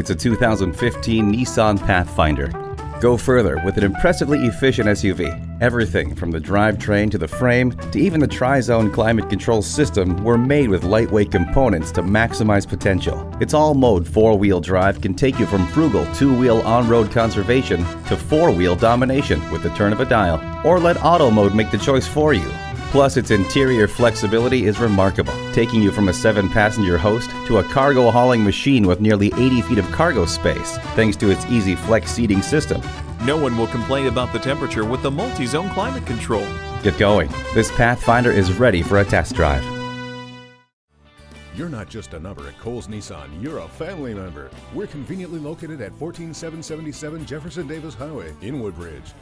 It's a 2015 Nissan Pathfinder. Go further with an impressively efficient SUV. Everything from the drivetrain to the frame to even the tri-zone climate control system were made with lightweight components to maximize potential. Its all-mode four-wheel drive can take you from frugal two-wheel on-road conservation to four-wheel domination with the turn of a dial. Or let auto mode make the choice for you. Plus, its interior flexibility is remarkable, taking you from a seven passenger host to a cargo hauling machine with nearly 80 feet of cargo space, thanks to its easy flex seating system. No one will complain about the temperature with the multi zone climate control. Get going. This Pathfinder is ready for a test drive. You're not just a number at Cowles Nissan, you're a family member. We're conveniently located at 14777 Jefferson Davis Highway in Woodbridge.